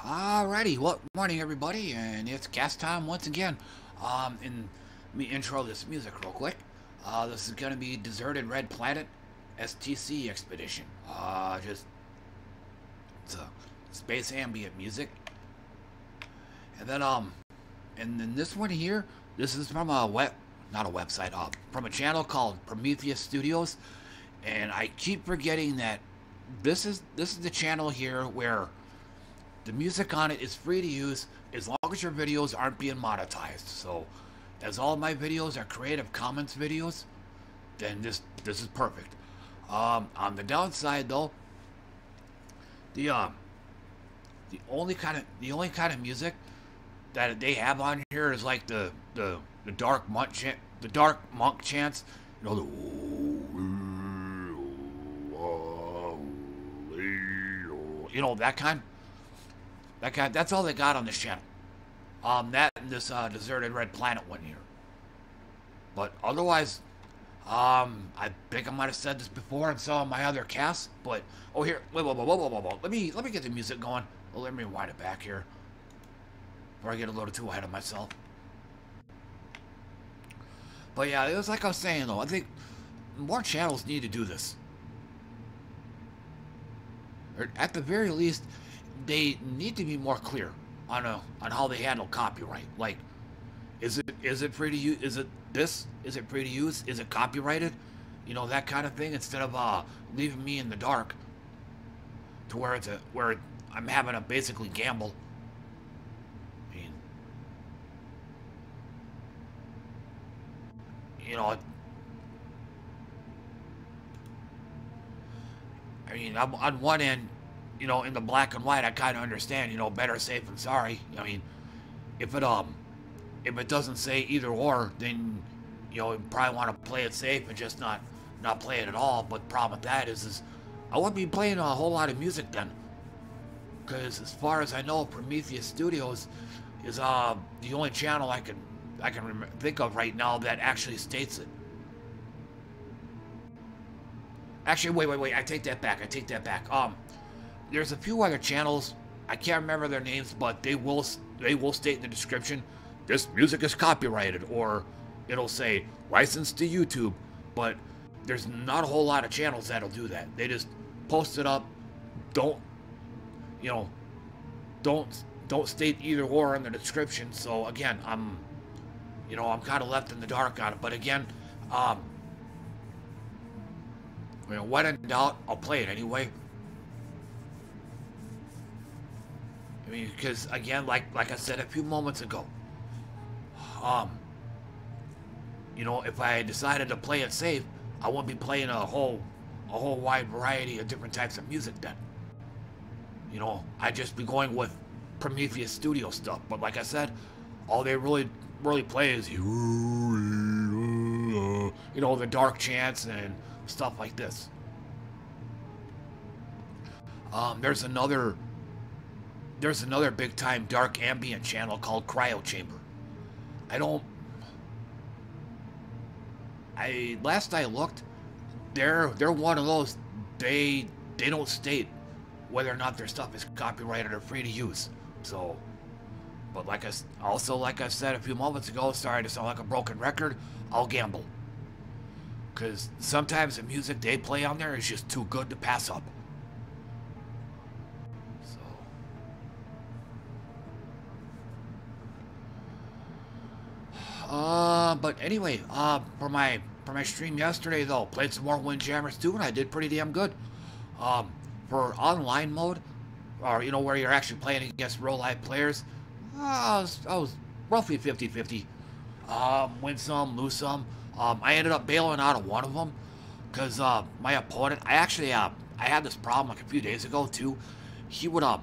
Alrighty, well, morning everybody, and it's cast time once again. Um, and let me intro this music real quick. Uh, this is gonna be Deserted Red Planet STC Expedition. Uh, just, it's a space ambient music. And then, um, and then this one here, this is from a web, not a website, uh, from a channel called Prometheus Studios. And I keep forgetting that this is, this is the channel here where the music on it is free to use as long as your videos aren't being monetized. So, as all my videos are Creative Commons videos, then this this is perfect. Um, on the downside, though, the um, the only kind of the only kind of music that they have on here is like the the the dark monk chant, the dark monk chants, you know the you know that kind. That kind. That's all they got on this channel. Um, that and this uh, deserted red planet one here. But otherwise, um, I think I might have said this before in some of my other casts. But oh, here, wait, wait, wait, wait, wait, wait. Let me let me get the music going. Well, let me wind it back here before I get a little too ahead of myself. But yeah, it was like I was saying though. I think more channels need to do this. Or at the very least, they need to be more clear on a, on how they handle copyright. Like, is it is it free to use? Is it this? Is it free to use? Is it copyrighted? You know that kind of thing. Instead of uh, leaving me in the dark, to where it's a where I'm having to basically gamble. I mean, you know. I mean, I'm, on one end, you know, in the black and white, I kind of understand, you know, better safe than sorry. I mean, if it um, if it doesn't say either or, then you know, you probably want to play it safe and just not not play it at all. But the problem with that is, is I wouldn't be playing a whole lot of music then, because as far as I know, Prometheus Studios is uh the only channel I can I can think of right now that actually states it. Actually, wait, wait, wait. I take that back. I take that back. Um, there's a few other channels. I can't remember their names, but they will they will state in the description, this music is copyrighted, or it'll say licensed to YouTube. But there's not a whole lot of channels that'll do that. They just post it up. Don't, you know, don't don't state either or in the description. So again, I'm, you know, I'm kind of left in the dark on it. But again, um, you know, when in doubt, I'll play it anyway. I mean, because again, like like I said a few moments ago, um, you know, if I decided to play it safe, I wouldn't be playing a whole a whole wide variety of different types of music then. You know, I'd just be going with Prometheus Studio stuff. But like I said, all they really really play is you know the dark chants and stuff like this. Um, there's another there's another big time dark ambient channel called Cryo Chamber. I don't I last I looked, they're they're one of those they they don't state whether or not their stuff is copyrighted or free to use. So but like I also like I said a few moments ago, sorry to sound like a broken record, I'll gamble. Cause sometimes the music they play on there is just too good to pass up. Anyway, uh, for my for my stream yesterday though, played some more Windjammers too, and I did pretty damn good. Um, for online mode, or you know where you're actually playing against real life players, uh, I, was, I was roughly 50-50. Um, win some, lose some. Um, I ended up bailing out of one of them because uh, my opponent. I actually uh, I had this problem like a few days ago too. He would um,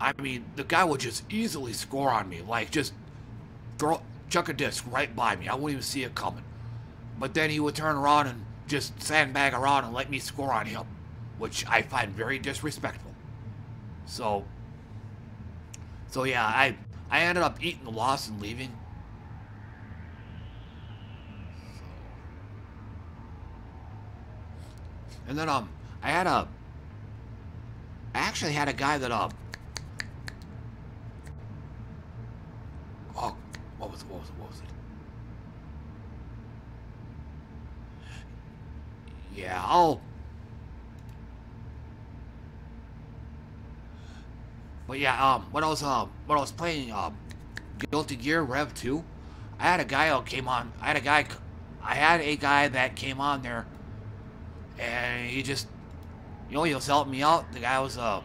I mean the guy would just easily score on me, like just throw chuck a disc right by me. I wouldn't even see it coming. But then he would turn around and just sandbag around and let me score on him, which I find very disrespectful. So, so yeah, I I ended up eating the loss and leaving. And then um, I had a, I actually had a guy that um, was? What was it? What was it? Yeah, I'll... But yeah, um, when I was, um, when I was playing, um, Guilty Gear Rev 2, I had a guy who came on, I had a guy, I had a guy that came on there, and he just, you know, he was helping me out. The guy was, uh,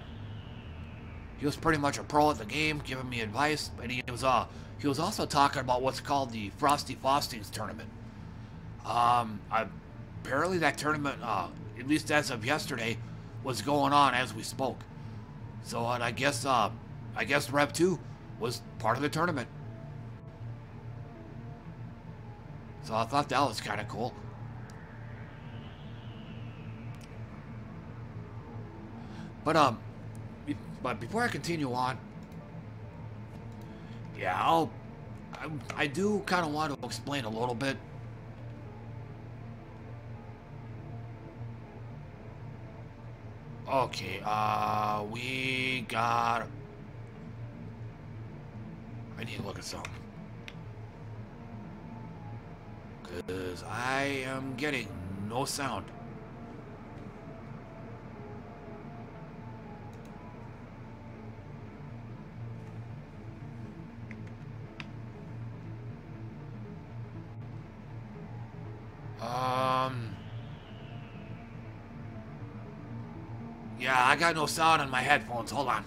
he was pretty much a pro at the game, giving me advice, and he was, uh, he was also talking about what's called the Frosty Faustings tournament. Um, apparently that tournament, uh, at least as of yesterday, was going on as we spoke. So, and I guess, uh, I guess Rev 2 was part of the tournament. So I thought that was kind of cool. But, um, but before I continue on, yeah, I'll, I, I do kind of want to explain a little bit. Okay, uh, we got, I need to look at something. Because I am getting no sound. Yeah, I got no sound on my headphones. Hold on.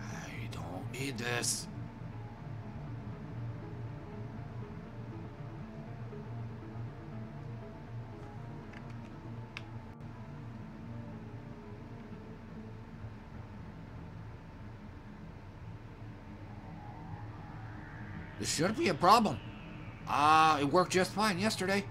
I don't need this. This shouldn't be a problem. Ah, uh, it worked just fine yesterday.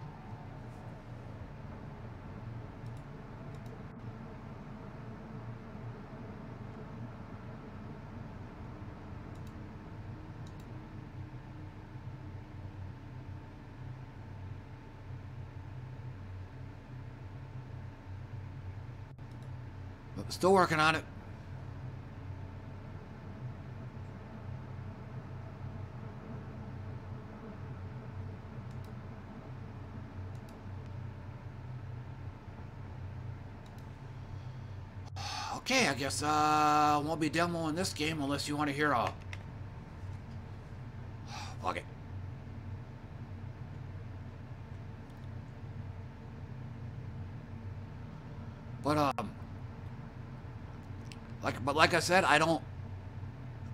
Still working on it. Guess uh, I won't be demoing this game unless you want to hear a... Fuck it. But, um... Like, but like I said, I don't...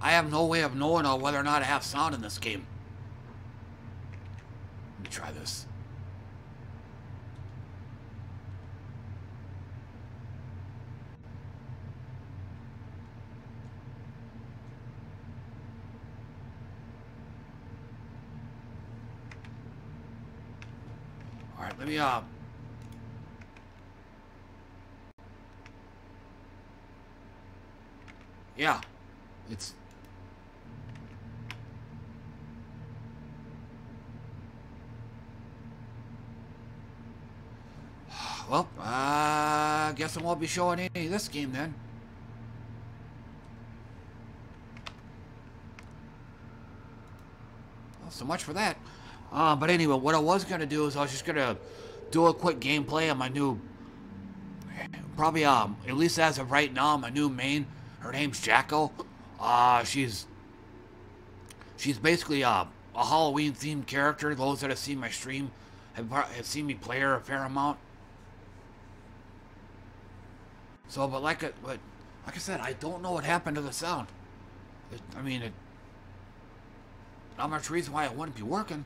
I have no way of knowing whether or not I have sound in this game. Let me try this. Me, uh... Yeah. It's... Well, I uh, guess I won't be showing any of this game then. Well, so much for that. Uh, but anyway, what I was going to do is I was just going to do a quick gameplay on my new, probably, um, at least as of right now, my new main. Her name's Jacko. Uh, she's, she's basically uh, a Halloween themed character. Those that have seen my stream have, have seen me play her a fair amount. So, but like, a, but like I said, I don't know what happened to the sound. It, I mean, it, not much reason why it wouldn't be working.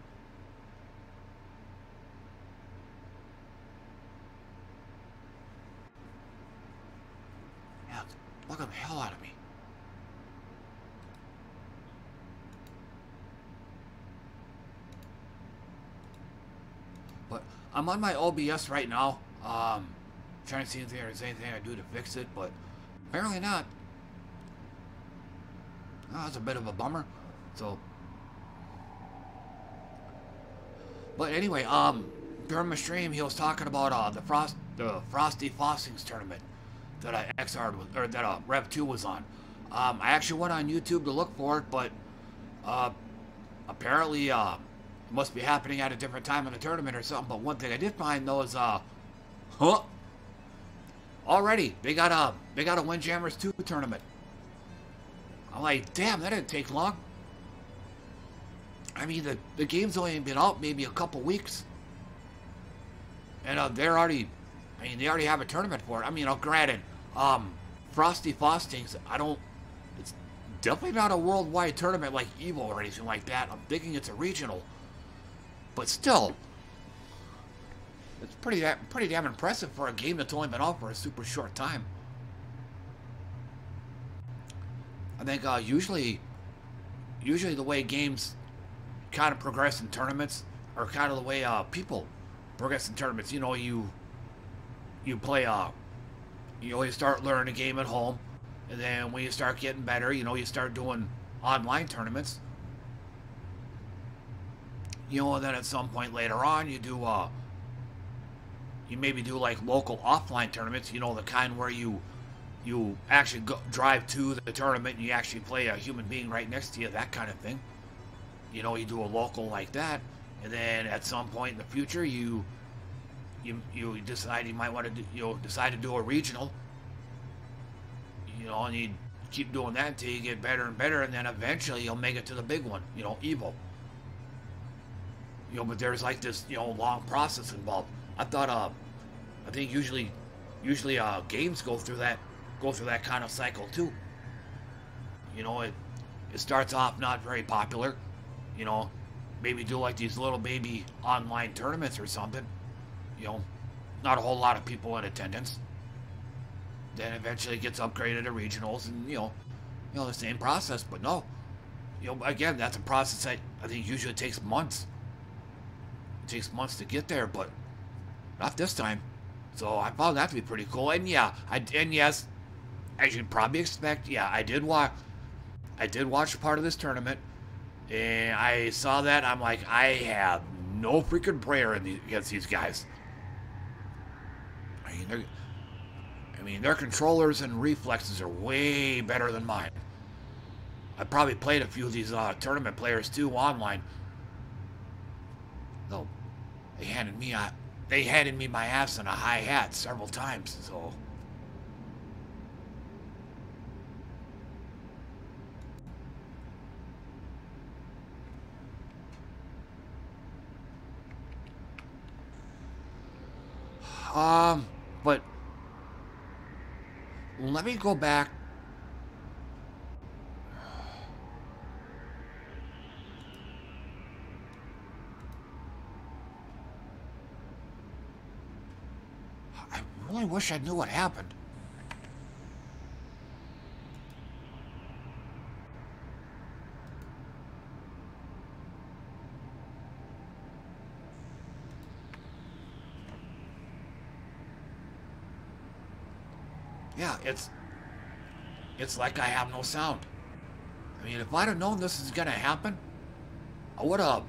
The hell out of me. But I'm on my OBS right now. Um, trying to see if there's anything I do to fix it, but apparently not. Oh, that's a bit of a bummer. So, but anyway, um, during my stream, he was talking about uh, the Frost, the Frosty Faustings tournament that uh, Xrd was, or that uh, Rev 2 was on. Um, I actually went on YouTube to look for it, but uh, apparently uh, it must be happening at a different time in the tournament or something. But one thing I did find though is, uh, huh, already they got a they got a Windjammers 2 tournament. I'm like, damn, that didn't take long. I mean, the, the game's only been out maybe a couple weeks. And uh, they're already, I mean, they already have a tournament for it. I mean, uh, granted, um, Frosty Faustings, I don't, it's definitely not a worldwide tournament like EVO or anything like that. I'm thinking it's a regional. But still, it's pretty, pretty damn impressive for a game that's only been out for a super short time. I think uh, usually, usually the way games kind of progress in tournaments, or kind of the way uh, people progress in tournaments. You know, you you play uh, you always start learning a game at home, and then when you start getting better, you know, you start doing online tournaments. You know, and then at some point later on, you do uh, you maybe do like local offline tournaments. You know, the kind where you you actually go, drive to the tournament and you actually play a human being right next to you, that kind of thing. You know, you do a local like that, and then at some point in the future, you you you decide you might want to do, you know decide to do a regional. You know, and you keep doing that until you get better and better, and then eventually you'll make it to the big one. You know, EVO. You know, but there's like this you know long process involved. I thought uh, I think usually usually uh games go through that go through that kind of cycle too. You know, it it starts off not very popular. You know, maybe do like these little baby online tournaments or something. You know, not a whole lot of people in attendance. Then eventually gets upgraded to regionals and you know, you know the same process. But no, you know, again, that's a process that I think usually takes months. It takes months to get there, but not this time. So I found that to be pretty cool. And yeah, I and yes, as you'd probably expect, yeah, I did watch. I did watch part of this tournament, and I saw that. I'm like, I have no freaking prayer the, against these guys. I mean, I mean, their controllers and reflexes are way better than mine. I probably played a few of these uh, tournament players too online. Though they handed me a, they handed me my ass in a high hat several times. So. Um, but let me go back. I really wish I knew what happened. Yeah, it's it's like I have no sound. I mean, if I'd have known this is gonna happen, I would have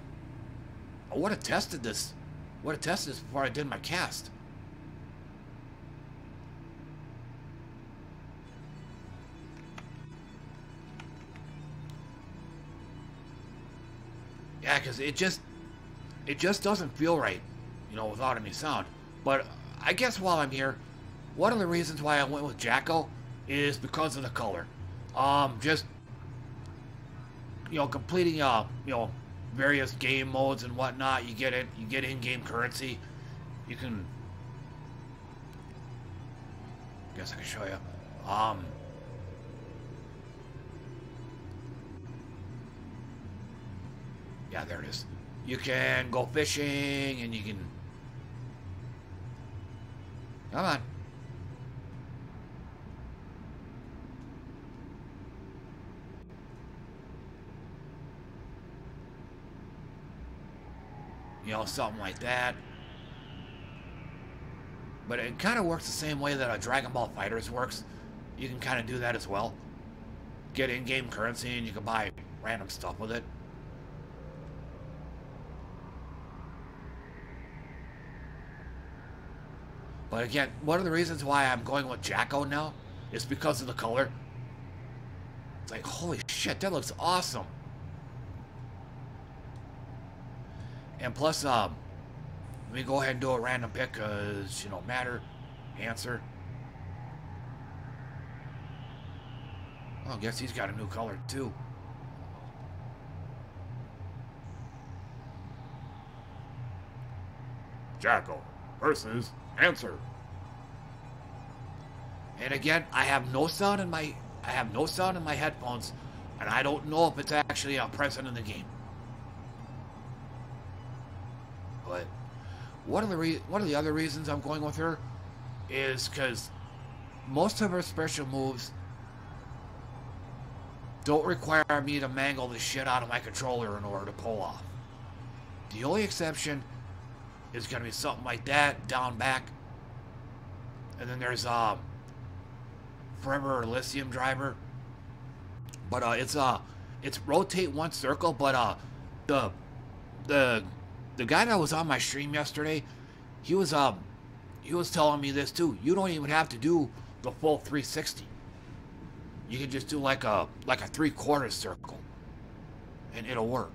I would have tested this. Would have tested this before I did my cast. Yeah, because it just it just doesn't feel right, you know, without any sound. But I guess while I'm here, one of the reasons why I went with Jack-O is because of the color. Um, just, you know, completing, uh, you know, various game modes and whatnot, you get it, you get in-game currency. You can, I guess I can show you. Um, yeah, there it is. You can go fishing and you can, come on. You know, something like that. But it kind of works the same way that a Dragon Ball FighterZ works. You can kind of do that as well. Get in-game currency and you can buy random stuff with it. But again, one of the reasons why I'm going with Jacko now is because of the color. It's like, holy shit, that looks awesome. And plus, um, let me go ahead and do a random pick because, you know, matter, answer. Oh, I guess he's got a new color too. Jack-O versus Answer. And again, I have no sound in my I have no sound in my headphones, and I don't know if it's actually uh, present in the game. But one of the re- one of the other reasons I'm going with her is because most of her special moves don't require me to mangle the shit out of my controller in order to pull off. The only exception is going to be something like that, down back. And then there's um, Forever Elysion Driver. But uh, it's uh, it's rotate one circle, but uh, the the the guy that was on my stream yesterday, he was um, he was telling me this too. You don't even have to do the full 360. You can just do like a like a three quarter circle, and it'll work.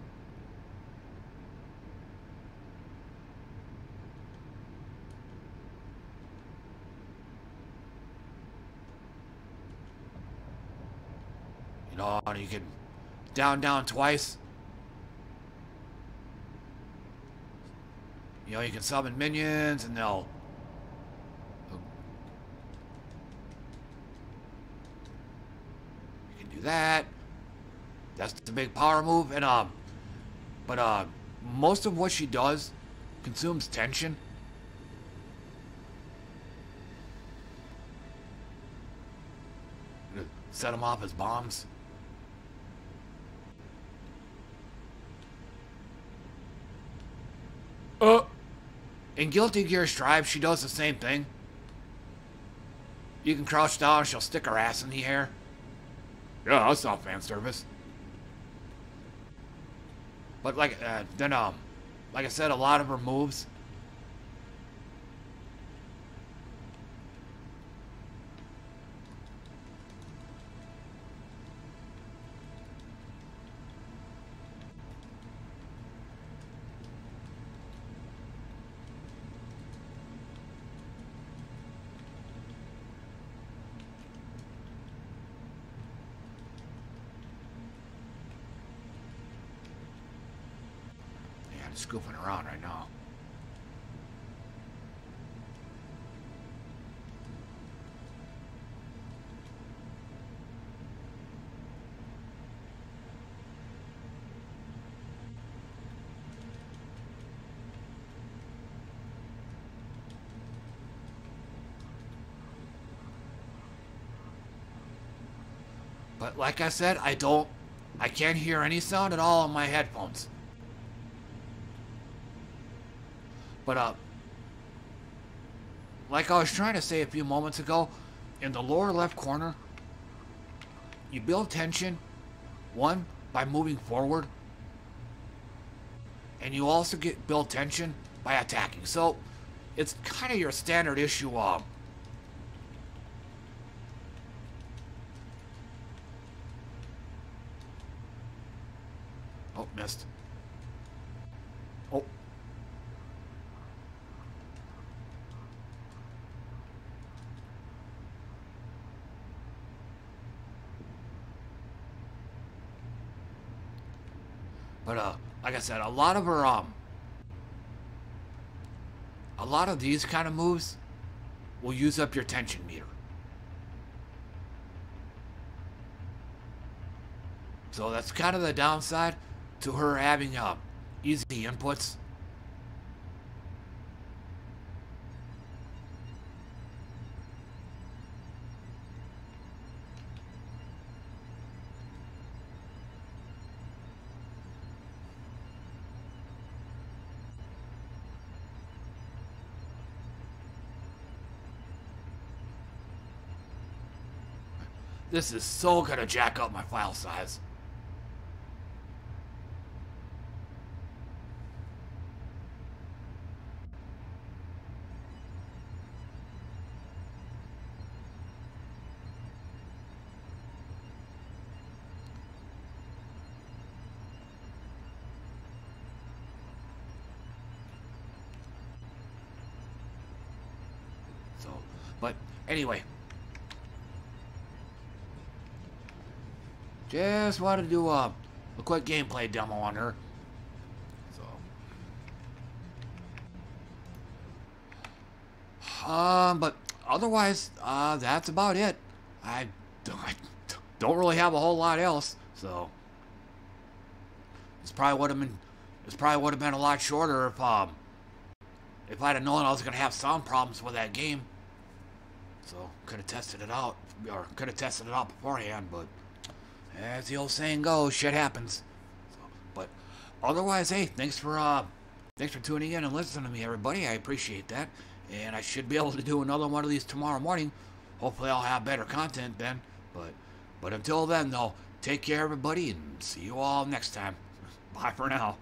You know, you can down, down twice. You know, you can summon minions and they'll... You can do that. That's the big power move. And, um, but, uh, most of what she does consumes tension. Set them off as bombs. In Guilty Gear Strive, she does the same thing. You can crouch down, she'll stick her ass in the air. Yeah, that's not fan service. But like, uh, then um, like I said, a lot of her moves. Yeah, I'm scooping around right now. But like I said, I don't, I can't hear any sound at all on my headphones. But, uh, like I was trying to say a few moments ago, in the lower left corner, you build tension, one, by moving forward, and you also get build tension by attacking. So, it's kind of your standard issue, um, Oh, missed. Oh. But, uh, like I said, a lot of her, um, a lot of these kind of moves will use up your tension meter. So that's kind of the downside to her having uh, easy inputs. This is so gonna jack up my file size. So, but anyway, just wanted to do a, a quick gameplay demo on her. So, um, but otherwise, uh, that's about it. I, I don't really have a whole lot else, so This probably would have been, it's probably would have been a lot shorter if um, if I'd have known I was gonna have sound problems with that game. So could have tested it out, or could have tested it out beforehand, but as the old saying goes, shit happens. So, but otherwise, hey, thanks for uh, thanks for tuning in and listening to me, everybody. I appreciate that, and I should be able to do another one of these tomorrow morning. Hopefully, I'll have better content then. But but until then, though, take care, everybody, and see you all next time. Bye for now.